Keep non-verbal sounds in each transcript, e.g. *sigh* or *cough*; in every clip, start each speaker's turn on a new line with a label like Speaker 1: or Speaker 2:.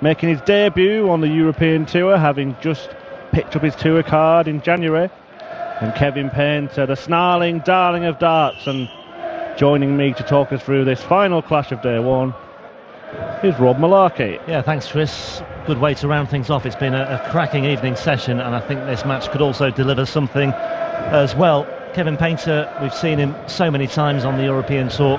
Speaker 1: making his debut on the European Tour, having just picked up his tour card in January. And Kevin Painter, the snarling darling of darts, and joining me to talk us through this final clash of day one is Rob Malarkey.
Speaker 2: Yeah, thanks, Chris. Good way to round things off. It's been a, a cracking evening session, and I think this match could also deliver something as well. Kevin Painter, we've seen him so many times on the European Tour.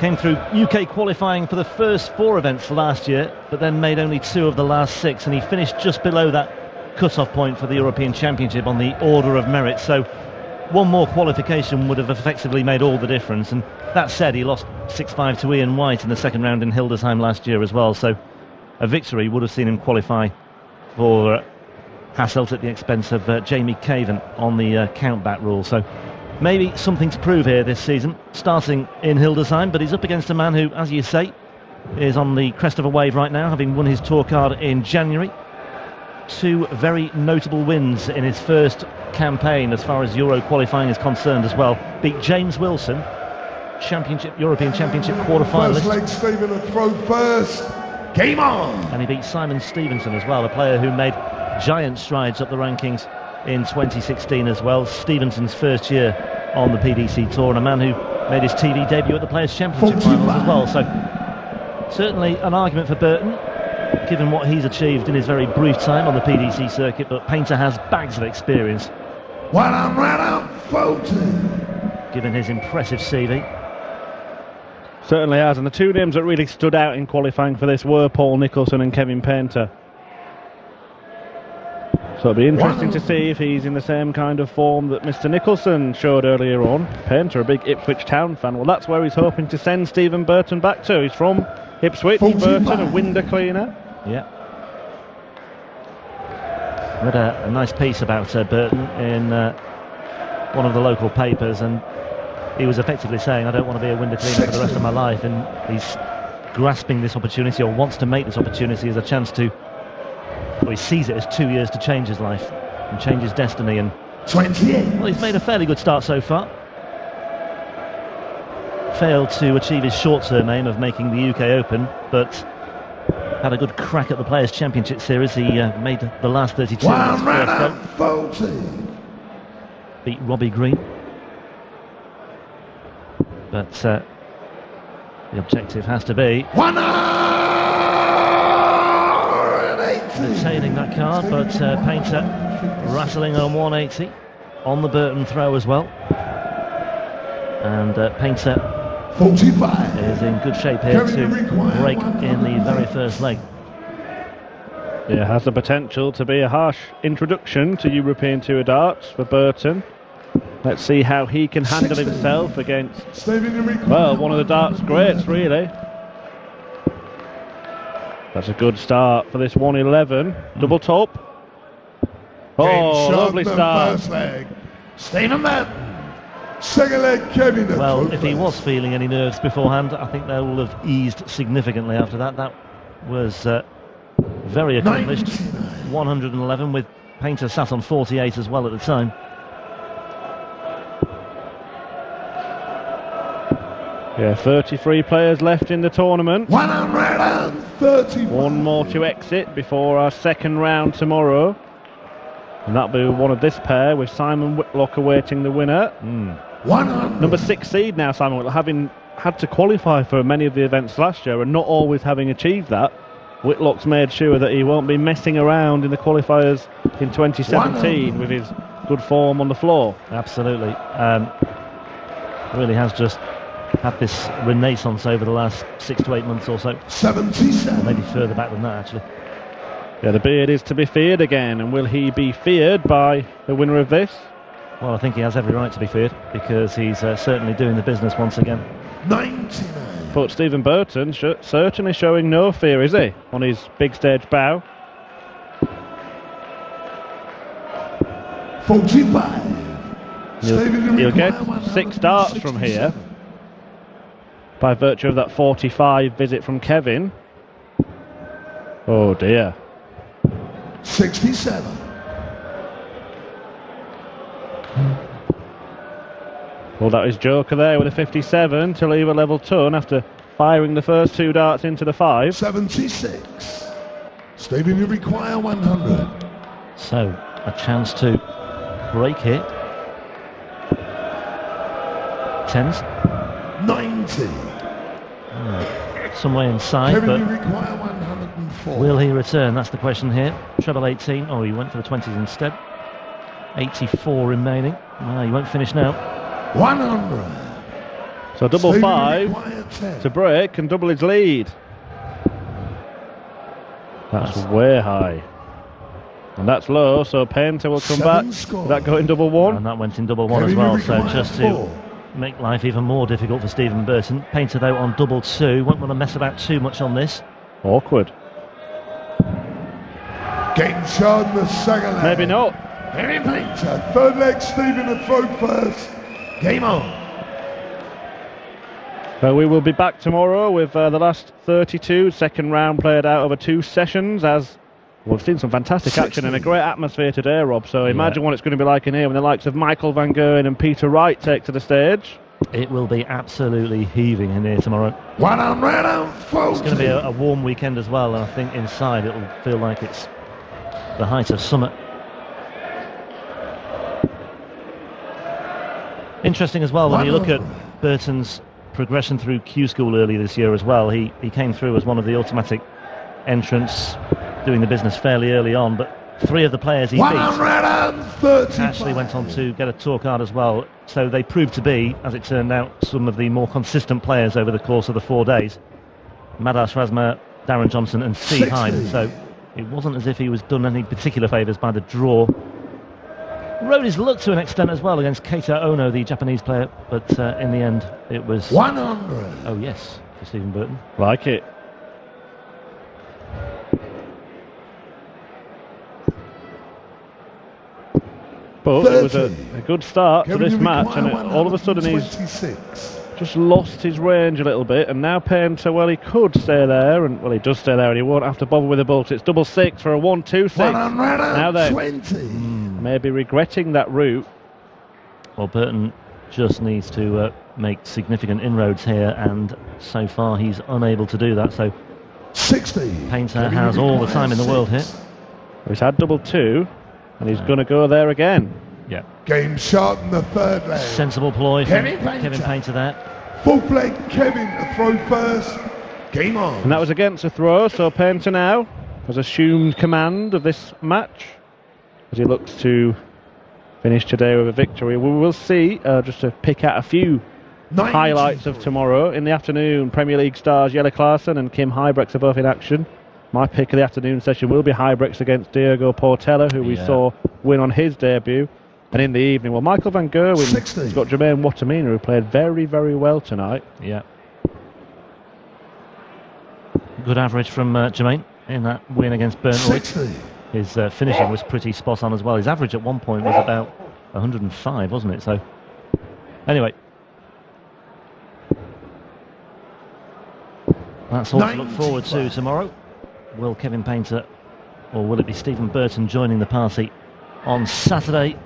Speaker 2: Came through UK qualifying for the first four events last year, but then made only two of the last six, and he finished just below that cut-off point for the European Championship on the order of merit. So one more qualification would have effectively made all the difference. And that said, he lost 6-5 to Ian White in the second round in Hildesheim last year as well. So a victory would have seen him qualify for Hasselt at the expense of uh, Jamie Caven on the uh, countback rule. So maybe something to prove here this season, starting in Hildesheim, but he's up against a man who, as you say, is on the crest of a wave right now, having won his tour card in January. Two very notable wins in his first campaign as far as Euro qualifying is concerned as well. Beat James Wilson, Championship European Championship quarter-finalist.
Speaker 3: First leg, Stephen, a throw first. Game on!
Speaker 2: And he beat Simon Stevenson as well, a player who made giant strides up the rankings in 2016 as well. Stevenson's first year on the PDC Tour, and a man who made his TV debut at the Players' Championship finals as well. So certainly an argument for Burton, given what he's achieved in his very brief time on the PDC circuit. But Painter has bags of experience.
Speaker 3: One on, right on, 40.
Speaker 2: Given his impressive CV.
Speaker 1: Certainly has, and the two names that really stood out in qualifying for this were Paul Nicholson and Kevin Painter. So it'll be interesting to see if he's in the same kind of form that Mr. Nicholson showed earlier on. Painter, a big Ipswich Town fan. Well, that's where he's hoping to send Stephen Burton back to. He's from Ipswich, Burton, a window cleaner.
Speaker 2: Yeah. Read a, a nice piece about uh, Burton in uh, one of the local papers, and he was effectively saying, I don't want to be a window cleaner for the rest of my life, and he's grasping this opportunity or wants to make this opportunity as a chance to well, he sees it as two years to change his life and change his destiny. And
Speaker 3: 28.
Speaker 2: Well, he's made a fairly good start so far. Failed to achieve his short-term aim of making the UK Open, but had a good crack at the Players' Championship Series. He uh, made the last 32.
Speaker 3: One round 40.
Speaker 2: Beat Robbie Green. But uh, the objective has to be...
Speaker 3: One
Speaker 2: Retaining that card, but uh, Painter rattling on 180 on the Burton throw as well. And uh, Painter
Speaker 3: 45.
Speaker 2: is in good shape here to break in the very first leg.
Speaker 1: It has the potential to be a harsh introduction to European Tour darts for Burton. Let's see how he can handle himself against, well, one of the darts greats, really. That's a good start for this 111. Double top. Oh, lovely start.
Speaker 3: First leg. Stephen Burton. Second leg, Kevin.
Speaker 2: Well, if he was feeling any nerves beforehand, I think they will have eased significantly after that. That was uh, very accomplished. 111 with Painter sat on 48 as well at the time.
Speaker 1: Yeah, 33 players left in the tournament.
Speaker 3: 130.
Speaker 1: One more to exit before our second round tomorrow. And that'll be one of this pair with Simon Whitlock awaiting the winner.
Speaker 3: Mm.
Speaker 1: Number six seed now, Simon Whitlock, having had to qualify for many of the events last year and not always having achieved that. Whitlock's made sure that he won't be messing around in the qualifiers in 2017 with his good form on the floor.
Speaker 2: Absolutely. Um, really has just had this renaissance over the last six to eight months or so.
Speaker 3: 77.
Speaker 2: Or maybe further back than that, actually.
Speaker 1: Yeah, the beard is to be feared again, and will he be feared by the winner of this?
Speaker 2: Well, I think he has every right to be feared because he's uh, certainly doing the business once again.
Speaker 3: 99.
Speaker 1: But Stephen Burton sh- certainly showing no fear, is he, on his big stage bow?
Speaker 3: 45.
Speaker 1: He'll, he'll get six darts from here by virtue of that 45 visit from Kevin. Oh dear.
Speaker 3: 67.
Speaker 1: Well, that is Joker there with a 57 to leave a level ton after firing the first two darts into the five.
Speaker 3: 76. Stephen, you require 100.
Speaker 2: So, a chance to break it. Tens.
Speaker 3: 90.
Speaker 2: Uh, Some way inside,
Speaker 3: Kevin,
Speaker 2: but
Speaker 3: you require 104.
Speaker 2: will he return? That's the question here. Treble 18. Oh, he went for the 20s instead. 84 remaining. No, he won't finish now.
Speaker 3: 100.
Speaker 1: So double
Speaker 3: Stephen,
Speaker 1: five to break and double his lead. That's
Speaker 2: That's-
Speaker 1: way high. And that's low, so Painter will come
Speaker 3: Seven
Speaker 1: back.
Speaker 3: score.
Speaker 1: That going double one.
Speaker 2: And that went in double one
Speaker 3: Kevin,
Speaker 2: as well. So
Speaker 3: require
Speaker 2: just to
Speaker 3: four.
Speaker 2: Make life even more difficult for Stephen Burton. Painter though on double two. Won't want to mess about too much on this.
Speaker 1: Awkward.
Speaker 3: Game shot the second leg.
Speaker 1: Maybe not.
Speaker 3: Henry Painter, third leg, Stephen the throw first. Game on.
Speaker 1: So we will be back tomorrow with uh, the last 32, second round played out over two sessions as we've seen some fantastic action and a great atmosphere today, Rob. So imagine what it's going to be like in here when the likes of Michael Van Gerwen and Peter Wright take to the stage.
Speaker 2: It will be absolutely heaving in here tomorrow.
Speaker 3: 140.
Speaker 2: It's going to be a, a warm weekend as well, and I think inside it'll feel like it's the height of summer. Interesting as well when you look at Burton's progression through Q School earlier this year as well. He he came through as one of the automatic entrants, doing the business fairly early on, but three of the players he beat
Speaker 3: 130.
Speaker 2: actually went on to get a tour card as well. So they proved to be, as it turned out, some of the more consistent players over the course of the four days. Madars Razma, Darren Johnson, and Steve
Speaker 3: 60.
Speaker 2: Hyde. So it wasn't as if he was done any particular favours by the draw. Rode his luck to an extent as well against Keita Ono, the Japanese player, but uh, in the end it was.
Speaker 3: 100.
Speaker 2: Oh, yes, for Stephen Burton.
Speaker 1: Like it. But it was a, a good start to this match, and it, all of a sudden he's just lost his range a little bit, and now Painter, well, he could stay there, and well, he does stay there, and he won't have to bother with the ball. So it's double six for a one-two-six. Now then,
Speaker 3: 120.
Speaker 1: maybe regretting that route.
Speaker 2: Well, Burton just needs to uh, make significant inroads here, and so far he's unable to do that. So
Speaker 3: 60.
Speaker 2: Painter
Speaker 3: Kevin, you
Speaker 2: has all the time in the world here.
Speaker 1: He's had double two, and he's going to go there again.
Speaker 2: Yeah.
Speaker 3: Game shot in the third leg.
Speaker 2: Sensible ploy from
Speaker 3: Kevin Painter.
Speaker 2: Kevin Painter there.
Speaker 3: Fourth leg, Kevin to throw first. Game on.
Speaker 1: And that was against a throw, so Painter now has assumed command of this match as he looks to finish today with a victory. We will see, uh, just to pick out a few highlights of tomorrow. In the afternoon, Premier League stars Jelle Klaassen and Kim Huybrechts are both in action. My pick of the afternoon session will be Huybrechts against Diogo Portela, who we
Speaker 2: Yeah.
Speaker 1: saw win on his debut. And in the evening, well, Michael Van Gerwen
Speaker 3: 60.
Speaker 1: has got Jermaine Wattimena, who played very, very well tonight.
Speaker 2: Yeah. Good average from uh, Jermaine in that win against Burnley. His uh, finishing was pretty spot on as well. His average at one point was about 105, wasn't it? So, anyway. That's all to look forward to tomorrow. Will Kevin Painter or will it be Stephen Burton joining the party on Saturday?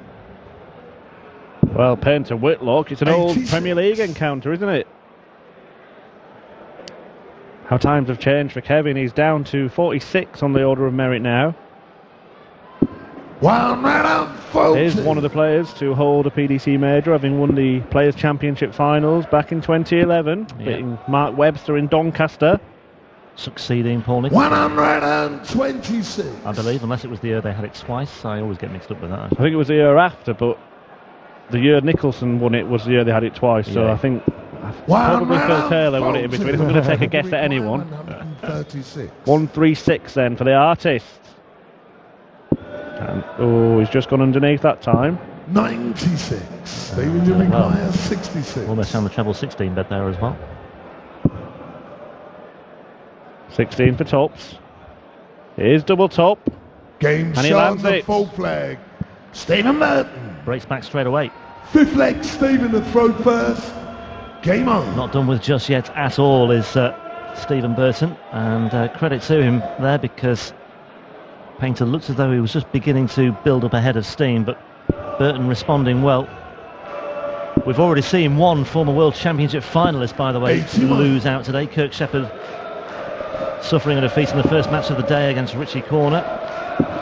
Speaker 1: Well, Painter Whitlock, it's an old Premier League encounter, isn't it? How times have changed for Kevin. He's down to 46 on the order of merit now.
Speaker 3: 140.
Speaker 1: Is one of the players to hold a PDC major, having won the Players' Championship finals back in 2011,
Speaker 2: Yeah.
Speaker 1: beating Mark Webster in Doncaster.
Speaker 2: Succeeding Paul Nicholson,
Speaker 3: 126.
Speaker 2: I believe, unless it was the year they had it twice. I always get mixed up with that.
Speaker 1: I think it was the year after, but the year Nicholson won it was the year they had it twice. So
Speaker 2: Yeah.
Speaker 1: I think probably Phil Taylor won it in between. If we're going to take a guess at anyone, *laughs*
Speaker 3: 136.
Speaker 1: 136 then for the artist. And, oh, he's just gone underneath that time.
Speaker 3: 96. Uh, Stephen, you
Speaker 2: well.
Speaker 3: require 66.
Speaker 2: Almost on the treble 16 bed there as well.
Speaker 1: 16 for tops. Here's double top.
Speaker 3: Game
Speaker 1: And he
Speaker 3: shot
Speaker 1: lands
Speaker 3: the
Speaker 1: it.
Speaker 3: full flag. Stephen Burton.
Speaker 2: Breaks back straight away.
Speaker 3: Fifth leg, Stephen the throw first. Game on.
Speaker 2: Not done with just yet at all is uh, Stephen Burton, and uh, credit to him there because Painter looked as though he was just beginning to build up a head of steam, but Burton responding well. We've already seen one former World Championship finalist, by the way, lose out today. Kirk Shepherd suffering a defeat in the first match of the day against Richie Corner.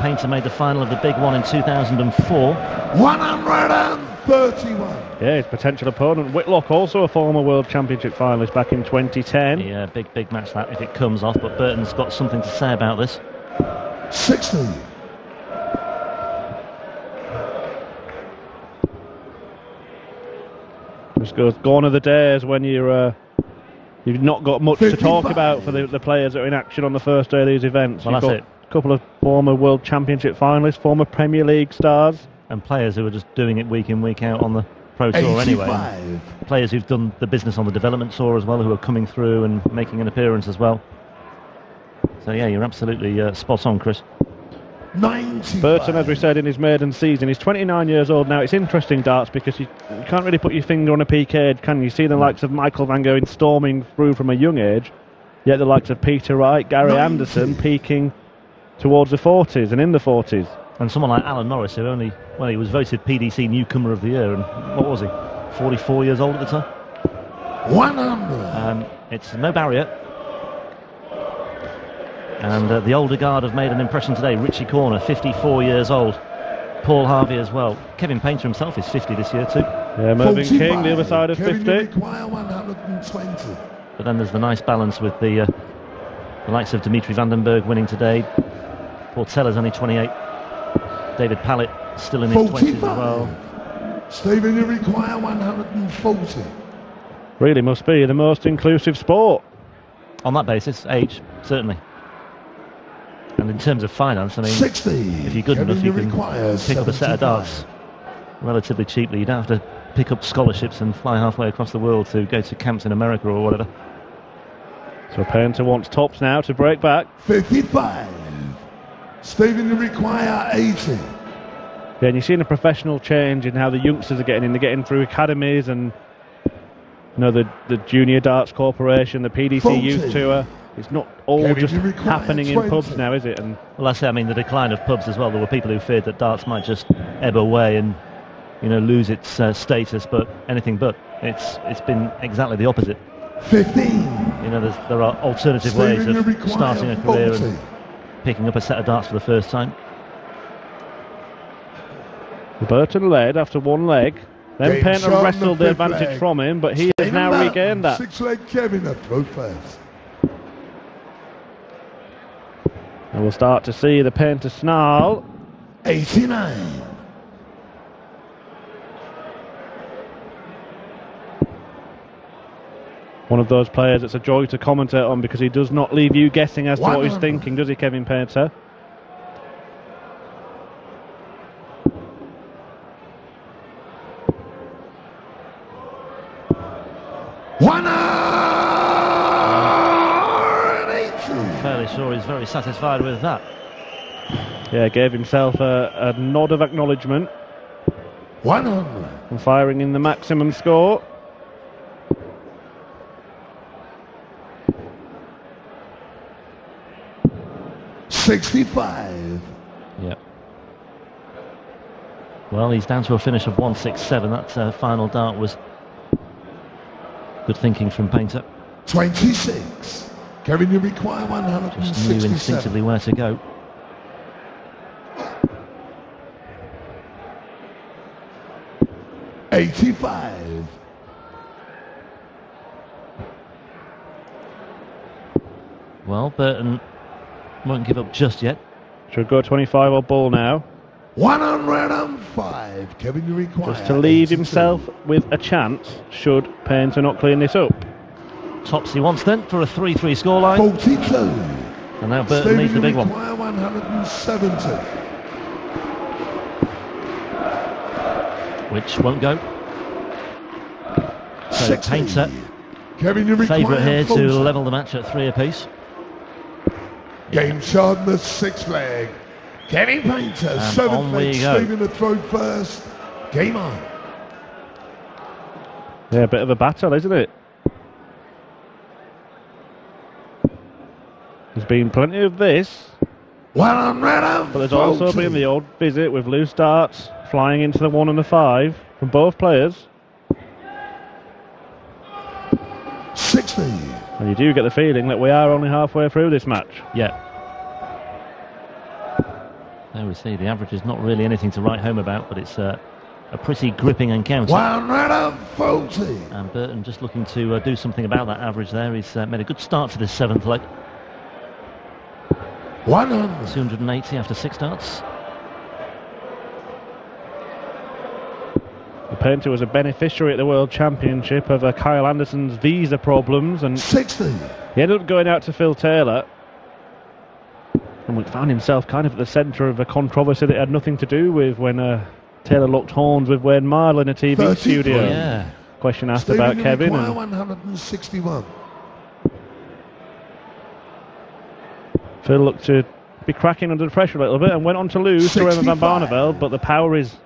Speaker 2: Painter made the final of the big one in 2004.
Speaker 3: 131.
Speaker 1: Yeah, his potential opponent Whitlock, also a former World Championship finalist back in 2010.
Speaker 2: Yeah, big, big match that if it comes off. But Burton's got something to say about this.
Speaker 3: 60.
Speaker 1: Just goes gone are the days when you're uh, you've not got much to talk about for the, the players that are in action on the first day of these events.
Speaker 2: Well,
Speaker 1: You've
Speaker 2: that's
Speaker 1: got
Speaker 2: it.
Speaker 1: A couple of former World Championship finalists, former Premier League stars.
Speaker 2: And players who are just doing it week in, week out on the Pro Tour anyway.
Speaker 3: 85.
Speaker 2: Players who've done the business on the development tour as well, who are coming through and making an appearance as well. So yeah, you're absolutely uh, spot on, Chris.
Speaker 3: 95.
Speaker 1: Burton, as we said, in his maiden season, he's 29 years old now. It's interesting, darts, because you, you can't really put your finger on a peak age, can you? See the likes of Michael Van Gogh storming through from a young age, yet the likes of Peter Wright, Gary
Speaker 3: 90.
Speaker 1: Anderson peaking towards the 40s and in the 40s.
Speaker 2: And someone like Alan Norris, who only, well, he was voted PDC Newcomer of the Year, and what was he? 44 years old at the time.
Speaker 3: 100.
Speaker 2: Um, it's no barrier. And uh, the older guard have made an impression today. Richie Corner, 54 years old. Paul Harvey as well. Kevin Painter himself is 50 this year too.
Speaker 1: Yeah, Mervyn King, the other side of
Speaker 3: Kevin
Speaker 1: 50.
Speaker 3: require 120.
Speaker 2: But then there's the nice balance with the, uh, the likes of Dimitri Van den Bergh winning today. Portela's only 28. David Pallett still in his 20s as well.
Speaker 3: Stephen, you require 140.
Speaker 1: Really must be the most inclusive sport.
Speaker 2: On that basis, age, certainly. And in terms of finance, I mean,
Speaker 3: 60.
Speaker 2: if you're good
Speaker 3: Kevin,
Speaker 2: enough, you can pick up a set of darts relatively cheaply. You don't have to pick up scholarships and fly halfway across the world to go to camps in America or whatever.
Speaker 1: So a Painter wants tops now to break back.
Speaker 3: 55. Stephen, you require 80.
Speaker 1: Yeah, and you're seeing a professional change in how the youngsters are getting in. They're getting through academies and you know the the Junior Darts Corporation, the PDC
Speaker 3: Forty.
Speaker 1: Youth Tour. It's not all
Speaker 3: Kevin,
Speaker 1: just
Speaker 3: you require
Speaker 1: happening in
Speaker 3: 20.
Speaker 1: pubs now, is it? And
Speaker 2: Well, that's it. I mean, the decline of pubs as well. There were people who feared that darts might just ebb away and, you know, lose its uh, status, but anything but. It's it's been exactly the opposite.
Speaker 3: 15.
Speaker 2: You know, there's, there are alternative ways of
Speaker 3: require
Speaker 2: starting a career
Speaker 3: 40.
Speaker 2: and picking up a set of darts for the first time.
Speaker 1: Burton led after one leg. Then
Speaker 3: Game
Speaker 1: Painter
Speaker 3: shot the
Speaker 1: wrestled the advantage
Speaker 3: leg.
Speaker 1: from him, but he has now
Speaker 3: Burton,
Speaker 1: regained that.
Speaker 3: Six leg Kevin at throw first.
Speaker 1: And we'll start to see the Painter snarl.
Speaker 3: 89.
Speaker 1: One of those players that's a joy to commentate on because he does not leave you guessing as to what he's thinking, does he, Kevin Painter?
Speaker 3: One hour and 80.
Speaker 2: Fairly sure he's very satisfied with that.
Speaker 1: Yeah, gave himself a, a nod of acknowledgement
Speaker 3: 100.
Speaker 1: and firing in the maximum score.
Speaker 3: Sixty-five.
Speaker 2: Yep. Well, he's down to a finish of 167. That uh, final dart was good thinking from Painter.
Speaker 3: Twenty-six. Kevin, you require one hundred and
Speaker 2: Just knew instinctively where to go.
Speaker 3: Eighty-five.
Speaker 2: Well, Burton won't give up just yet.
Speaker 1: Should go 25 or ball now,
Speaker 3: One hundred and five. Kevin, you require
Speaker 1: just to leave himself with a chance should Painter not clean this up.
Speaker 2: Tops he wants then for a 3-3 scoreline.
Speaker 3: Forty-two.
Speaker 2: And now Burton
Speaker 3: Stephen,
Speaker 2: needs the big one.
Speaker 3: require one hundred and seventy.
Speaker 2: which won't go. So
Speaker 3: 60.
Speaker 2: Painter,
Speaker 3: Kevin, you require
Speaker 2: favourite here to level the match at three apiece.
Speaker 3: Game shot in the sixth leg. Kevin Painter,
Speaker 2: And
Speaker 3: seventh
Speaker 2: on we
Speaker 3: leg.
Speaker 2: go.
Speaker 3: Stephen the throw first. Game on.
Speaker 1: Yeah, a bit of a battle, isn't it? There's been plenty of this,
Speaker 3: One hundred and
Speaker 1: but there's also been the odd visit with loose darts flying into the one and the five from both players.
Speaker 3: 60.
Speaker 1: And you do get the feeling that we are only halfway through this match.
Speaker 2: Yeah. There we see the average is not really anything to write home about, but it's uh, a pretty gripping encounter.
Speaker 3: 140.
Speaker 2: And Burton just looking to uh, do something about that average there. He's uh, made a good start to this seventh leg.
Speaker 3: 100.
Speaker 2: 280 after six starts.
Speaker 1: The painter was a beneficiary at the World Championship of uh, Kyle Anderson's visa problems, and
Speaker 3: 60.
Speaker 1: he ended up going out to Phil Taylor. And we found himself kind of at the centre of a controversy that had nothing to do with when uh, Taylor locked horns with Wayne Mardle in a TV
Speaker 3: 33.
Speaker 1: studio.
Speaker 2: Yeah.
Speaker 1: Question asked
Speaker 3: Stephen
Speaker 1: about Kevin.
Speaker 3: Require
Speaker 1: And
Speaker 3: 161.
Speaker 1: Phil looked to be cracking under the pressure a little bit and went on to lose to Raymond Van
Speaker 3: 65.
Speaker 1: Barneveld, but the power is,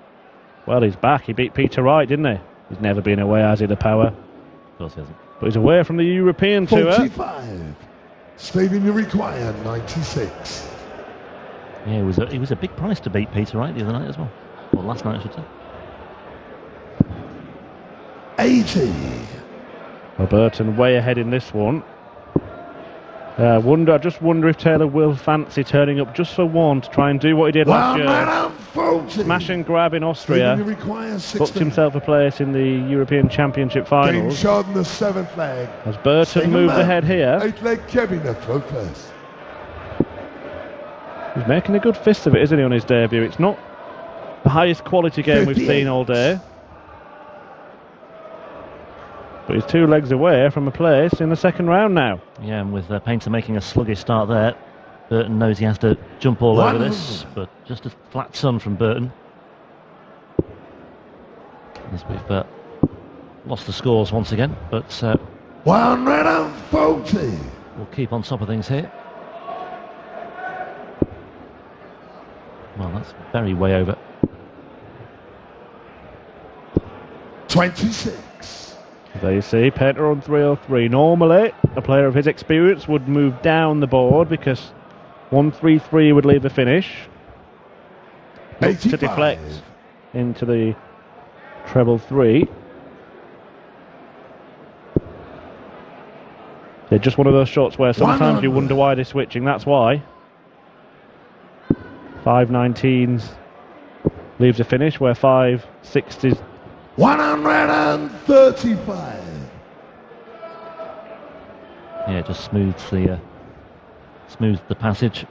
Speaker 1: well, he's back. He beat Peter Wright, didn't he? He's never been away, has he, the power?
Speaker 2: Of course he hasn't.
Speaker 1: But he's away from the European tour.
Speaker 3: 45. Stephen you require 96.
Speaker 2: Yeah, he was, a, he was a big price to beat Peter Wright the other night as well. Well, last night, I should say.
Speaker 3: 80.
Speaker 1: Well, Burton way ahead in this one. Uh, wonder, I just wonder if Taylor will fancy turning up just for one to try and do what he did last year.
Speaker 3: 140.
Speaker 1: Smash and grab in Austria. Booked himself a place in the European Championship finals.
Speaker 3: shot the seventh leg.
Speaker 1: As Burton
Speaker 3: Second
Speaker 1: moved
Speaker 3: man.
Speaker 1: ahead here,
Speaker 3: Eight leg Kevin at first.
Speaker 1: he's making a good fist of it, isn't he, on his debut? It's not the highest quality game we've seen all day. But he's two legs away from a place in the second round now.
Speaker 2: Yeah, and with uh, Painter making a sluggish start there, Burton knows he has to jump all over this, but just a flat sun from Burton. As we've uh, lost the scores once again, but uh,
Speaker 3: 140.
Speaker 2: we'll keep on top of things here. Well, that's very way over.
Speaker 3: 26.
Speaker 1: There you see, Painter on 303. Normally, a player of his experience would move down the board because 133 would leave the finish. To deflect into the treble three. They're just one of those shots where sometimes you wonder why they're switching. That's why. 519s leaves a finish where 560s
Speaker 3: 135.
Speaker 2: Yeah, just smooths the uh, smooths the passage.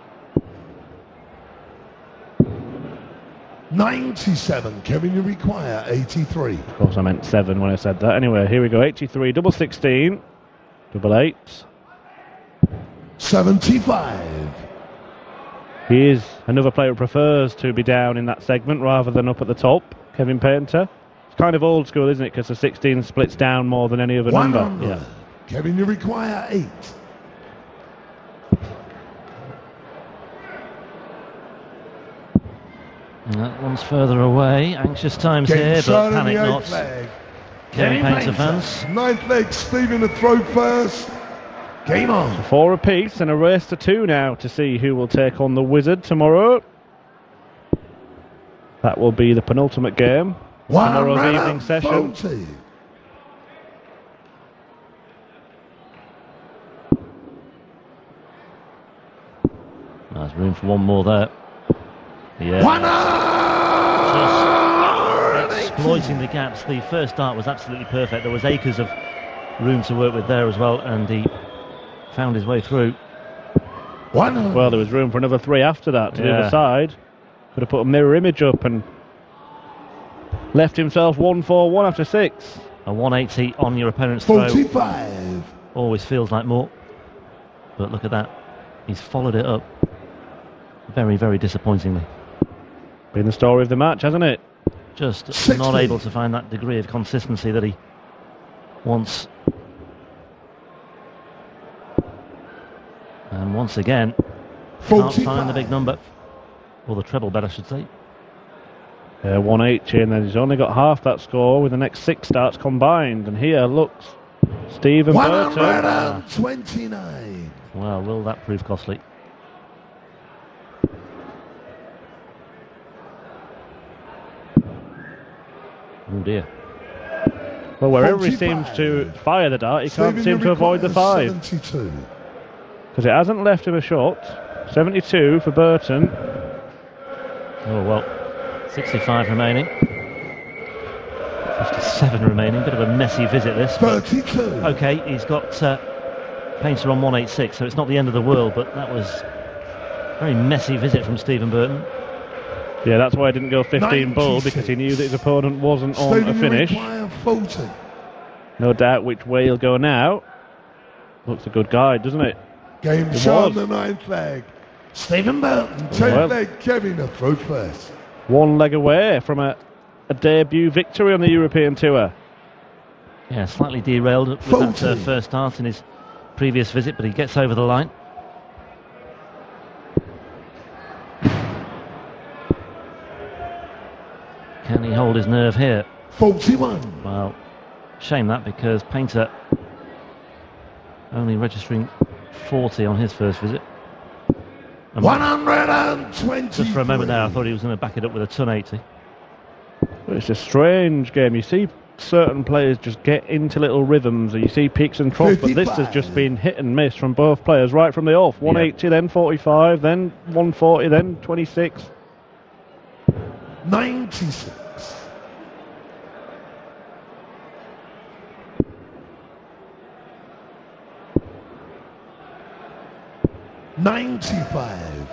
Speaker 3: 97. Kevin you require 83.
Speaker 1: Of course, I meant seven when I said that. Anyway, here we go. 83, double 16, double eight.
Speaker 3: 75.
Speaker 1: He is another player who prefers to be down in that segment rather than up at the top. Kevin Painter. It's kind of old school, isn't it? Because the 16 splits down more than any other number.
Speaker 3: 100.
Speaker 1: Yeah.
Speaker 3: Kevin you require 8.
Speaker 2: And that one's further away. Anxious times
Speaker 3: Getting
Speaker 2: here, but
Speaker 3: shot in
Speaker 2: panic not.
Speaker 3: eighth leg.
Speaker 2: Kevin
Speaker 3: Game
Speaker 2: Painter
Speaker 3: Painter.
Speaker 2: fans.
Speaker 3: Ninth leg, Stephen the throw first. Game on.
Speaker 1: Four apiece and a race to two now to see who will take on the Wizard tomorrow. That will be the penultimate game. One tomorrow's evening session.
Speaker 3: 140.
Speaker 2: There's room for one more there. Yeah.
Speaker 3: 180.
Speaker 2: exploiting the gaps. The first start was absolutely perfect. There was acres of room to work with there as well, and he found his way through.
Speaker 3: 100.
Speaker 1: Well, there was room for another three after that to the other side. Could have put a mirror image up and left himself 1 4 1 after six.
Speaker 2: A 180 on your opponent's throw
Speaker 3: 45.
Speaker 2: always feels like more. But look at that. He's followed it up very, very disappointingly.
Speaker 1: Been the story of the match, hasn't it?
Speaker 2: Just
Speaker 3: 60.
Speaker 2: not able to find that degree of consistency that he wants. And once again, can't find the big number. Or the treble bet, I should say.
Speaker 1: Uh, 180, and then he's only got half that score with the next six starts combined. And here looks Stephen Burton.
Speaker 3: 29.
Speaker 2: Well, will that prove costly? Oh dear.
Speaker 1: Well, wherever he seems to fire the dart, he can't seem to avoid the five. Because it hasn't left him a shot. 72 for Burton.
Speaker 2: Oh well, 65 remaining. 57 remaining. Bit of a messy visit this.
Speaker 3: 32.
Speaker 2: Okay, he's got uh, Painter on 186, so it's not the end of the world, but that was a very messy visit from Stephen Burton.
Speaker 1: Yeah, that's why he didn't go 15 ball because he knew that his opponent wasn't on a
Speaker 3: Stephen, you
Speaker 1: finish. No doubt which way he'll go now. Looks a good guide, doesn't it?
Speaker 3: Game
Speaker 1: It
Speaker 3: shot on the ninth leg. Stephen Burton, 10th
Speaker 1: Well.
Speaker 3: leg, Kevin approach first.
Speaker 1: One leg away from a, a debut victory on the European Tour.
Speaker 2: Yeah, slightly derailed with that uh, first start in his previous visit, but he gets over the line. Can he hold his nerve here?
Speaker 3: 41.
Speaker 2: Well, shame that because Painter only registering 40 on his first visit. And
Speaker 3: 120.
Speaker 2: just for a moment there, I thought he was going to back it up with a ton 80.
Speaker 1: It's a strange game. You see certain players just get into little rhythms and you see peaks and troughs, but this has just been hit and miss from both players right from the off. 180, then 45, then 140, then 26.
Speaker 3: 96. Ninety-five.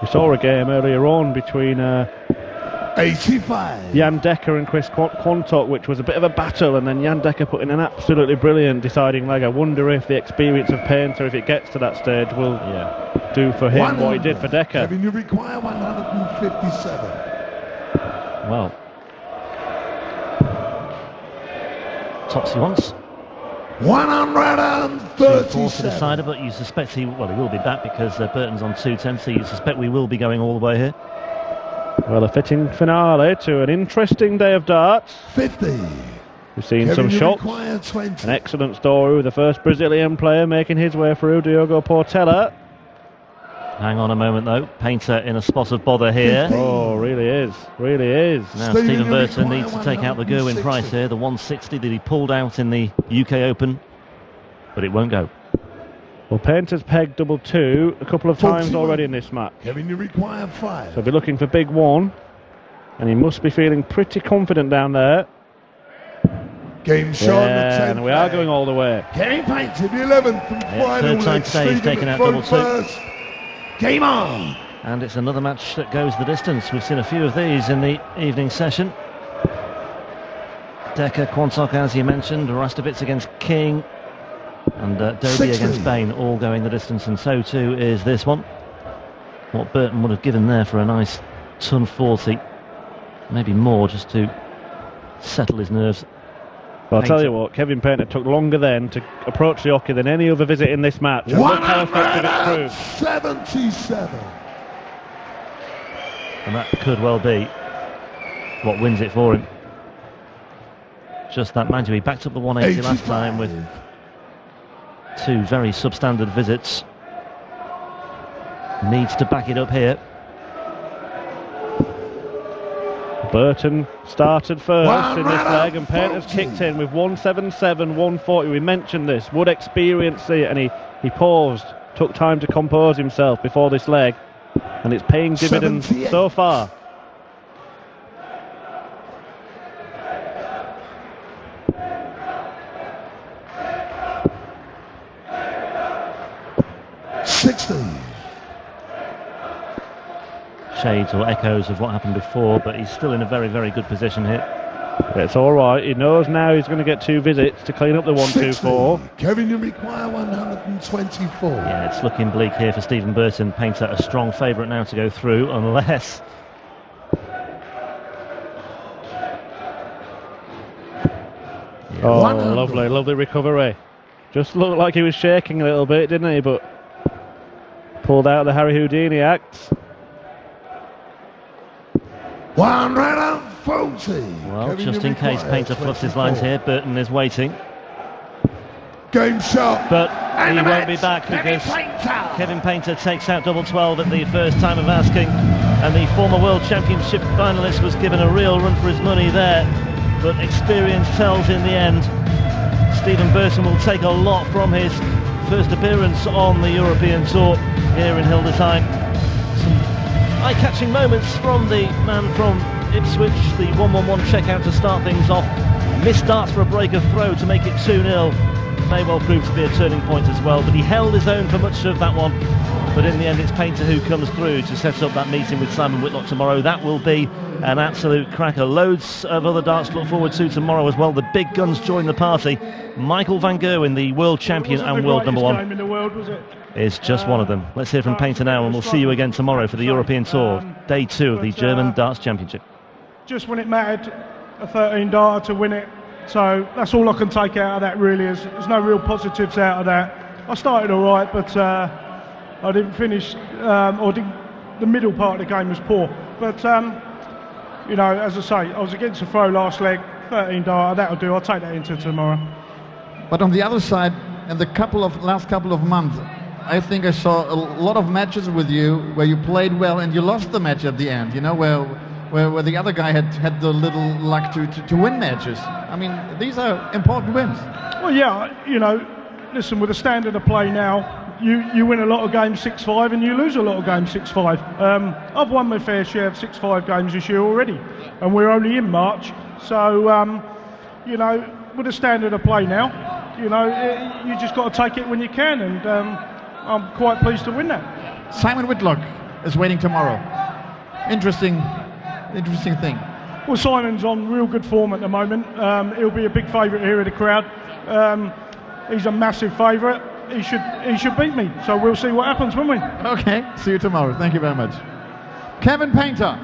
Speaker 1: We saw a game earlier on between uh,
Speaker 3: Eighty-five.
Speaker 1: Jan Dekker and Chris Qu- Quantock, which was a bit of a battle, and then Jan Dekker put in an absolutely brilliant deciding leg. I wonder if the experience of Painter, if it gets to that stage, will
Speaker 2: Yeah.
Speaker 1: do for him what he did for
Speaker 3: 100.
Speaker 1: Dekker.
Speaker 3: Kevin, you require one hundred and fifty-seven.
Speaker 2: Well. Tops he wants.
Speaker 3: One hundred and
Speaker 2: 240
Speaker 3: the
Speaker 2: decider, but you suspect he, well, he will be back because uh, Burton's on 210, so you suspect we will be going all the way here.
Speaker 1: Well, a fitting finale to an interesting day of darts.
Speaker 3: Fifty.
Speaker 1: We've seen
Speaker 3: Kevin,
Speaker 1: some shots. An excellent story with the first Brazilian player making his way through, Diogo Portela.
Speaker 2: Hang on a moment though. Painter in a spot of bother here. *laughs*
Speaker 1: Oh, really is, really is.
Speaker 2: Now
Speaker 3: Stephen,
Speaker 2: Stephen Burton needs to take out the Gerwin
Speaker 3: 160.
Speaker 2: Price here, the 160 that he pulled out in the UK Open, but it won't go.
Speaker 1: Well, Painter's pegged double two a couple of times already in this match.
Speaker 3: Kevin, you require five.
Speaker 1: So be looking for big one. And he must be feeling pretty confident down there.
Speaker 3: Game shot
Speaker 1: Yeah, and we are going all the way.
Speaker 3: Kevin Painter, the 11th and final
Speaker 2: third time today he's taken out double two.
Speaker 3: first. Game on.
Speaker 2: And it's another match that goes the distance. We've seen a few of these in the evening session. Dekker, Quantock, as you mentioned, Rastovitz against King, and uh,
Speaker 3: Dobey
Speaker 2: against Bain, all going the distance, and so too is this one. What Burton would have given there for a nice ton 40, maybe more, just to settle his nerves.
Speaker 1: Well, I'll tell you what, Kevin Painter took longer then to approach the hockey than any other visit in this match. And look how effective it proved.
Speaker 3: 177.
Speaker 2: And that could well be what wins it for him. Just that, mind you, he backed up the 180 last time with two very substandard visits. Needs to back it up here.
Speaker 1: Burton started first in this leg, and Painter's
Speaker 3: has
Speaker 1: kicked in with 177, 140. We mentioned this. Would experience it, and he, he paused, took time to compose himself before this leg, and it's paying dividends so far.
Speaker 3: Sixty.
Speaker 2: Shades or echoes of what happened before, but he's still in a very, very good position here.
Speaker 1: It's all right. He knows now he's going to get two visits to clean up the 1-2-4.
Speaker 3: Kevin, you require 124.
Speaker 2: Yeah, it's looking bleak here for Stephen Burton. Painter a strong favourite now to go through, unless
Speaker 1: Oh, lovely, lovely recovery. Just looked like he was shaking a little bit, didn't he? But pulled out the Harry Houdini act.
Speaker 3: 140.
Speaker 2: Well,
Speaker 3: Kevin,
Speaker 2: just in case Painter fluffs his lines here, Burton is waiting.
Speaker 3: Game shot.
Speaker 2: But
Speaker 3: And
Speaker 2: he won't be back
Speaker 3: Kevin
Speaker 2: because
Speaker 3: Painter.
Speaker 2: Kevin Painter takes out double 12 at the first time of asking. And the former World Championship finalist was given a real run for his money there. But experience tells in the end. Stephen Burton will take a lot from his first appearance on the European Tour here in Hildesheim. Eye-catching moments from the man from Ipswich, the 1-1-1 checkout to start things off. Missed darts for a break of throw to make it 2-0. May well prove to be a turning point as well, but he held his own for much of that one. But in the end, it's Painter who comes through to set up that meeting with Simon Whitlock tomorrow. That will be an absolute cracker. Loads of other darts to look forward to tomorrow as well. The big guns join the party. Michael van Gerwen, the world champion and world number one,
Speaker 4: world,
Speaker 2: is just uh, one of them. Let's hear from Painter now, and we'll see you again tomorrow for the European Tour, um, day two of the German uh, Darts Championship.
Speaker 4: Just when it mattered, a 13 darter to win it. So that's all I can take out of that. Really, is there's no real positives out of that. I started all right, but. Uh, I didn't finish, um, or didn't, the middle part of the game was poor. But, um, you know, as I say, I was against the throw last leg, 13 dart, that'll do. I'll take that into tomorrow.
Speaker 5: But on the other side, in the couple of last couple of months, I think I saw a lot of matches with you where you played well and you lost the match at the end, you know, where where, where the other guy had had the little luck to, to, to win matches. I mean, these are important wins.
Speaker 4: Well, yeah, you know, listen, with the standard of play now, you, you win a lot of games 6-5 and you lose a lot of games 6-5. Um, I've won my fair share of 6-5 games this year already, and we're only in March. So, um, you know, with the standard of play now, you know, it, you just got to take it when you can, and um, I'm quite pleased to win that.
Speaker 5: Simon Whitlock is waiting tomorrow. Interesting, interesting thing.
Speaker 4: Well, Simon's on real good form at the moment. Um, he'll be a big favourite here in the crowd. Um, he's a massive favourite he should he should beat me. So we'll see what happens, won't we?
Speaker 5: Okay. See you tomorrow. Thank you very much. Kevin Painter.